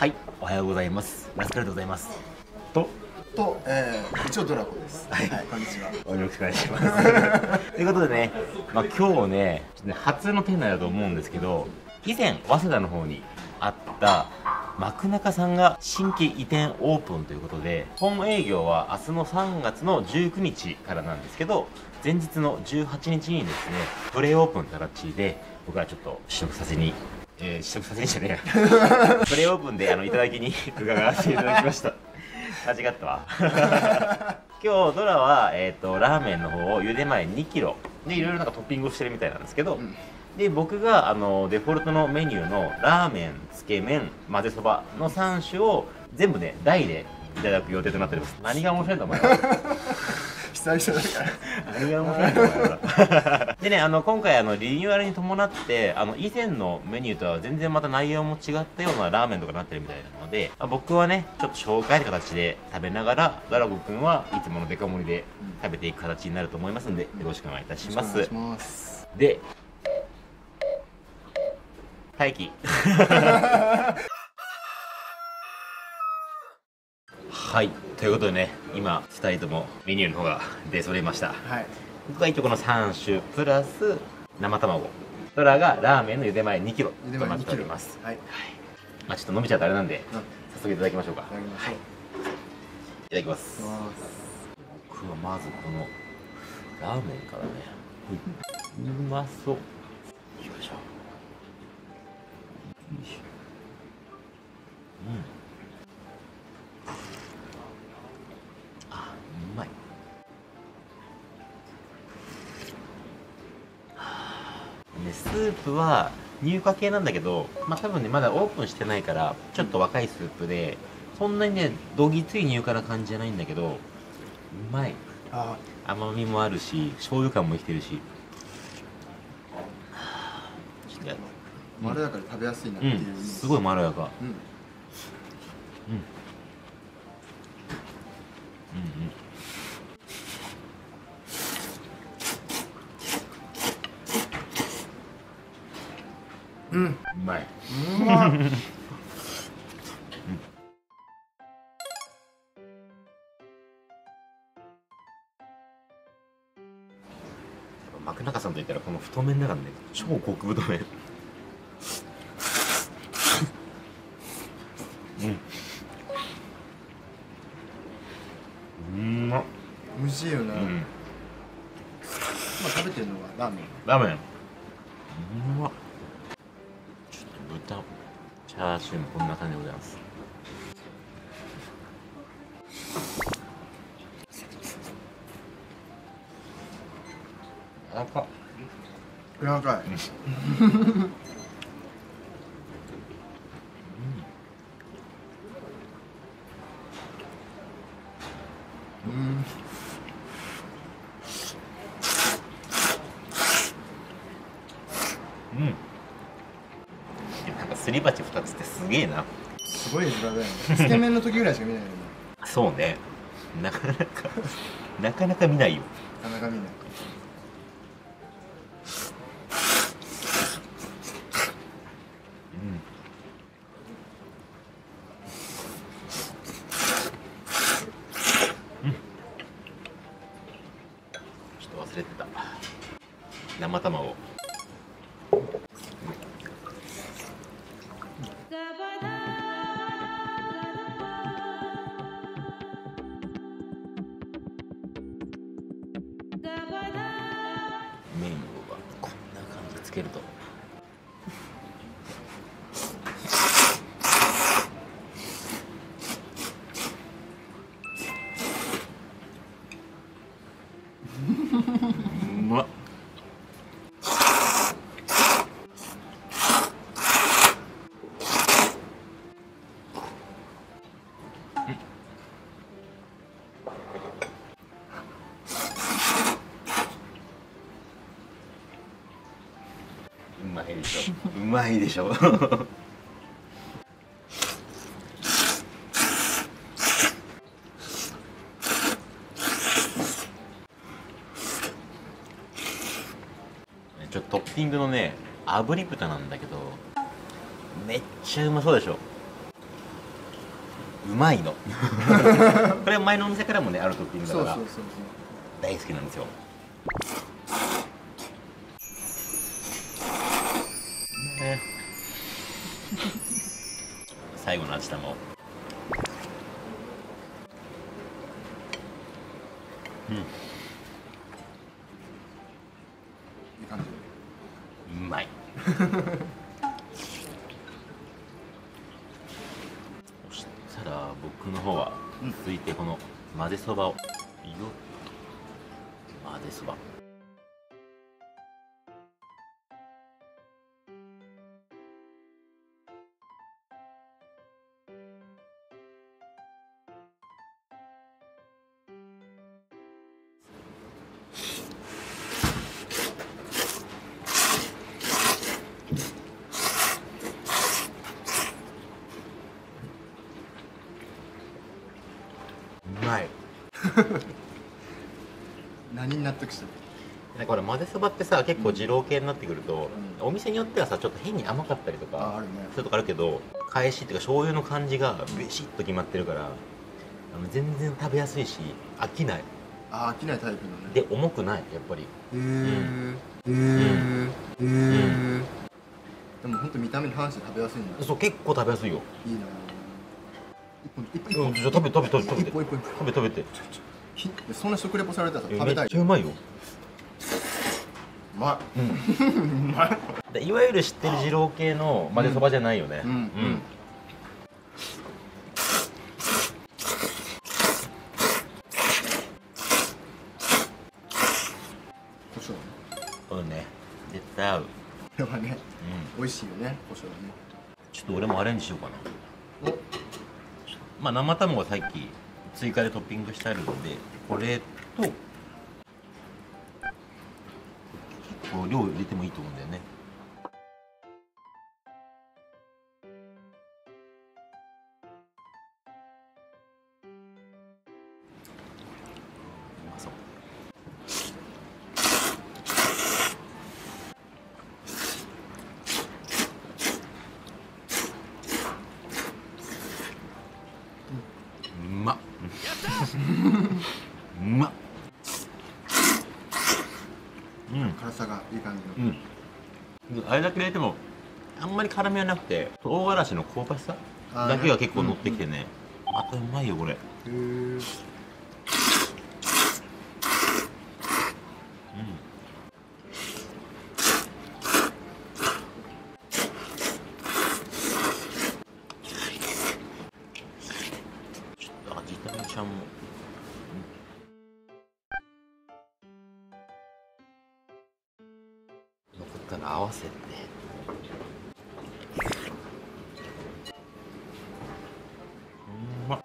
はいおはようございます。ラスカルでございます。と。と、えー、一応ドラゴンです。はい、こんにちは。よろしくお願いします。ということでね、まあ、今日ねちょっとね初の店内だと思うんですけど以前早稲田の方にあった幕中さんが新規移転オープンということで本営業は明日の3月の19日からなんですけど前日の18日にですねプレイオープンという形で僕はちょっと試食させにえー、試食させにじゃねえや プレイオープンであのいただきに伺わせていただきました。間違ったわ。今日ドラは、えーと、ラーメンの方を茹で前2キロ。でいろいろなんかトッピングをしてるみたいなんですけど、うん、で僕があのデフォルトのメニューのラーメンつけ麺混ぜそばの3種を全部ね大でいただく予定となっております。何が面白いんだお前は久々だから何が面白いんだお前はでねあの今回あのリニューアルに伴ってあの以前のメニューとは全然また内容も違ったようなラーメンとかなってるみたいなので、まあ、僕はねちょっと紹介の形で食べながらドラゴン君はいつものデカ盛りで食べていく形になると思いますんでよろしくお願いいたします。で待機。はいということでね今2人ともメニューの方が出揃いました。はい。僕は一応この3種プラス生卵。それがラーメンの茹で前2キロとなっております。はい、はい、まあちょっと飲めちゃうとあれなんで、うん、早速いただきましょうか。はい。い。ただきます。僕はまずこのラーメンからね。うまそう。よいしょ。よいしょ。うんープは乳化系なんだけど、まあ多分ね、まだオープンしてないから、ちょっと若いスープで、そんなにね、どぎつい乳化な感じじゃないんだけど、うまい。甘みもあるし、醤油感も生きてるし。まろやかで食べやすいなっていう、うん、すごいまろやか。うん。うん。うんうんうん。うまい。うまっ幕中さん。といったらこの太麺だからね超極太麺うん。うまっ美味しいよね、うん、今食べてるのはラーメンラーメンチャーシューもこんな感じでございます。赤柔らかい うんうんすり鉢2つってすげえなすごい絵面だよねつけ麺の時ぐらいしか見ないよねそうねなかなかなかなか見ないよ。なかなか見ない。ちょっと忘れてた。生卵麺をこんな感じでつけると。いでしょ。うまいでしょ。ちょっとトッピングのね炙り豚なんだけどめっちゃうまそうでしょ。うまいの。これ前のお店からもねあるトッピングだから大好きなんですよ最後の味玉を。うん。いい感じ。うまい。そしたら僕の方はうん。続いてこの混ぜそばを。よ。混ぜそばうまい。何に納得した？ねこれ混ぜそばってさ結構二郎系になってくると、うお店によってはさちょっと変に甘かったりとかああるね。そういうとこあるけど返しっていうか醤油の感じがビシッと決まってるからあの全然食べやすいし飽きない。ああ飽きないタイプのね。で重くないやっぱり。へえへえへえでも本当見た目に反して食べやすいんだ。そう結構食べやすいよ。いいな一本一本うんちょ食べ食べ食べ食べて。一本一本食べ食べて。ひそんな食レポされたらえ食べたい。めっちゃうまいよ、うまうん、い。うまいでいわゆる知ってる二郎系の混ぜそばじゃないよね。うんうん。ね。絶対合う、これはねうん、美味しいよね胡椒はね。ちょっと俺もアレンジしようかな。おまあ生卵はさっき追加でトッピングしてあるのでこれと結構量入れてもいいと思うんだよね。うんあれだけ入れてもあんまり辛みはなくて唐辛子の香ばしさだけが結構乗ってきてね。またうまいよこれ。へえ残ったら合わせて。うまっ。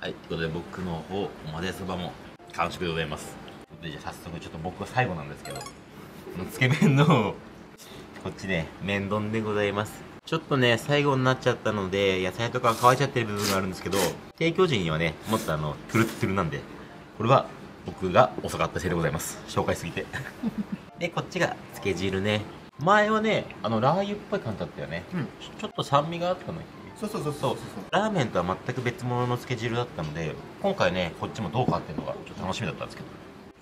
はい、ということで僕の方混ぜそばも完食でございます。でじゃあ早速ちょっと僕は最後なんですけどこのつけ麺のこっちね麺丼でございます。ちょっとね最後になっちゃったので野菜とか乾いちゃってる部分があるんですけど提供時にはねもっとあのトゥルットゥルなんでこれは僕が遅かったせいでございます。紹介すぎて。でこっちがつけ汁ね。前はねあのラー油っぽい感じだったよね、うん。ちょちょっと酸味があったの。そうそうそうそそうう。ラーメンとは全く別物のつけ汁だったので今回ねこっちもどうかっていうのがちょっと楽しみだったんですけど。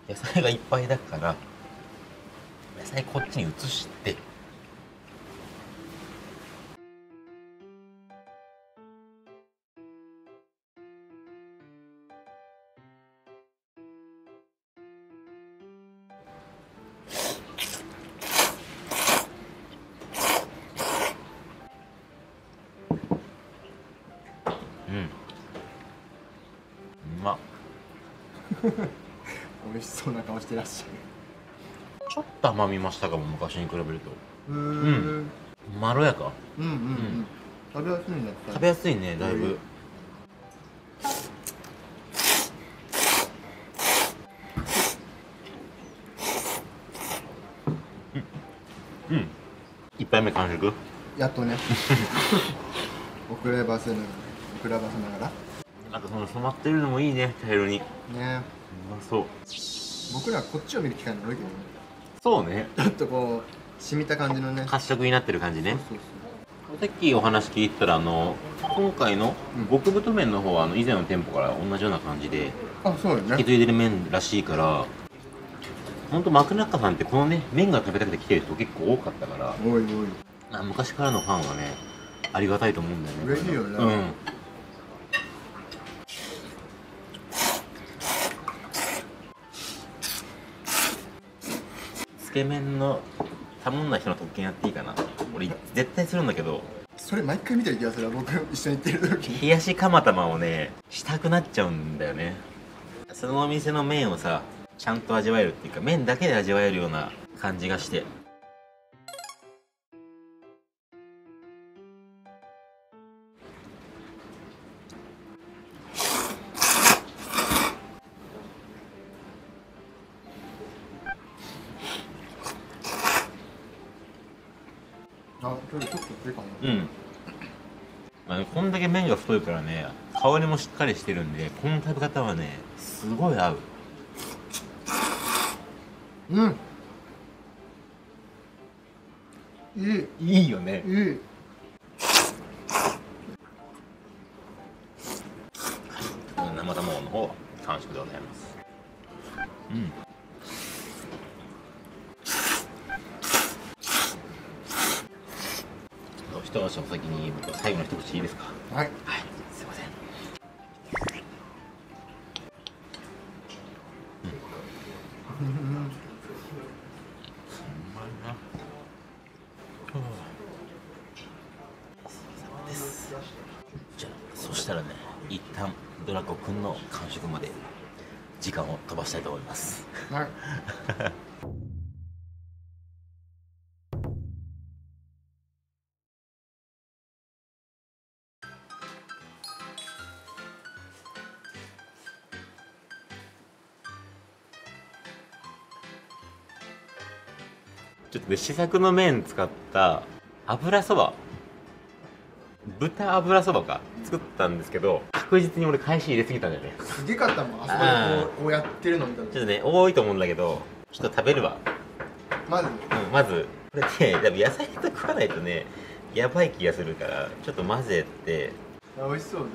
野菜がいっぱいだから野菜こっちに移して 美味しそうな顔してらっしちょっと甘み増したかも昔に比べると。ゃるへーまろやか。うんうんうん。食べやすいね食べやすいねだいぶ。うん。うん。一杯目完食？やっとね。遅ればせながら遅ればせながなんかその染まってるのもいいね茶色に。ね。まそう。僕らこっちを見る機会も多いけどね。そうね。ちょっとこう染みた感じのね。褐色になってる感じね。そうさっきお話聞いてたらあの今回のうん。極太麺の方はあの以前の店舗から同じような感じであそうよ引きね継いでる麺らしいから本当マクナッカさんってこのね麺が食べたくて来てる人結構多かったからおいおい。あ昔からのファンはねありがたいと思うんだよね。嬉しいよね。うんつけ麺の頼んだ人の特権やっていいかな。俺絶対するんだけど。それ毎回見てる気がするわ僕。一緒に行ってる時。に冷やし釜玉をねしたくなっちゃうんだよね。そのお店の麺をさちゃんと味わえるっていうか麺だけで味わえるような感じがしてまあね、こんだけ麺が太いからね香りもしっかりしてるんでこの食べ方はねすごい合う。うん。いい。いいよね。いい一足お先に僕最後の一口いいですか？はい。はいちょっとね試作の麺使った油そば。豚油そばか。作ったんですけど確実に俺返し入れすぎたんだよね。すげえかったもん。あそこでこうこうやってるの見た時。ちょっとね多いと思うんだけどちょっと食べるわ。まず。うんまず。これね多分野菜と食わないとねやばい気がするからちょっと混ぜて。あ美味しそうで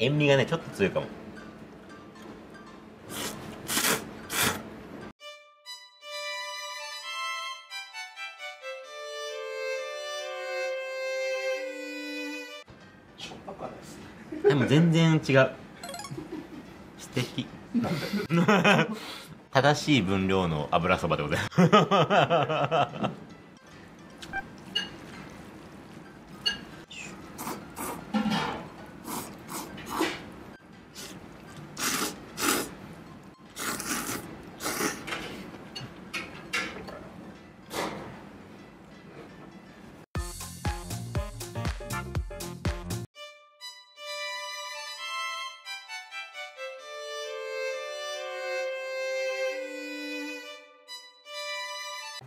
塩味がねちょっと強いかも。でも全然違う。素敵。正しい分量の油そばでございます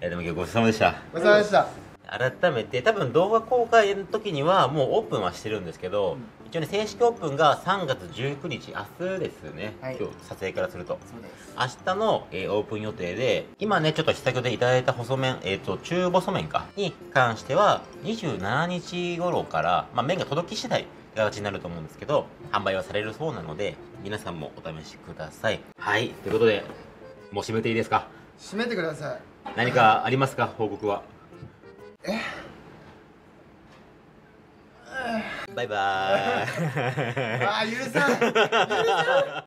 えでも今日ごちそうさまでした。ごちそうさまでした。改めて多分動画公開の時にはもうオープンはしてるんですけど、一応ね正式オープンが3月19日明日ですね、はい。今日撮影からすると。明日の、えーオープン予定で今ねちょっと試作でいただいた細麺えっ、と中細麺か。に関しては27日頃から、まあ、麺が届き次第形になると思うんですけど販売はされるそうなので皆さんもお試しください。はい。ということでもう締めていいですか？閉めてください何かありますか報告は？バイバーイ。あー許さん。許さん